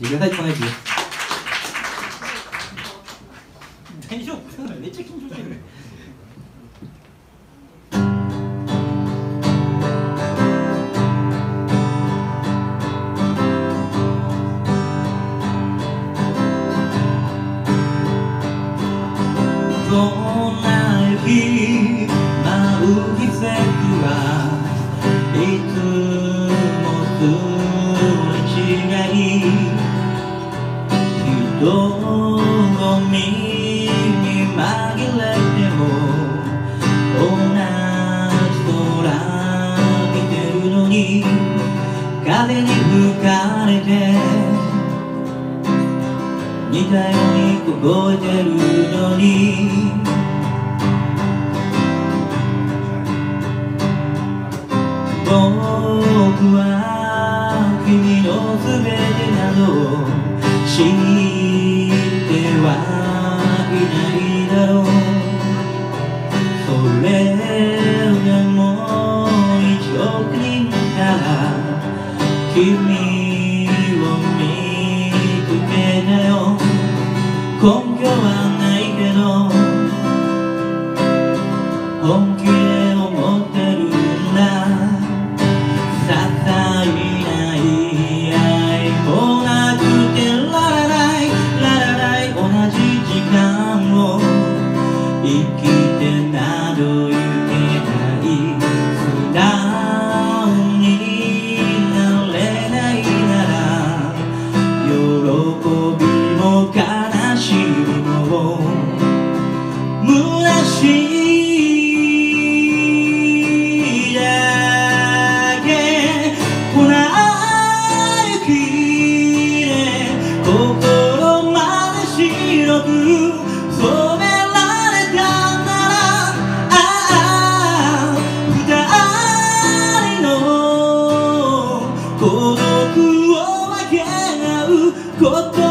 くださいこのやつ大丈夫？めっちゃ緊張してる。こんな日人混みに紛れても同じ空見てるのに風に吹かれて似たように凍えてるのに。僕は君の全てなどを知っ君を見つけたよ。根拠はないけど本気で思ってるんだ。些細ない愛もなくてララライララライ同じ時間を生きてなど行の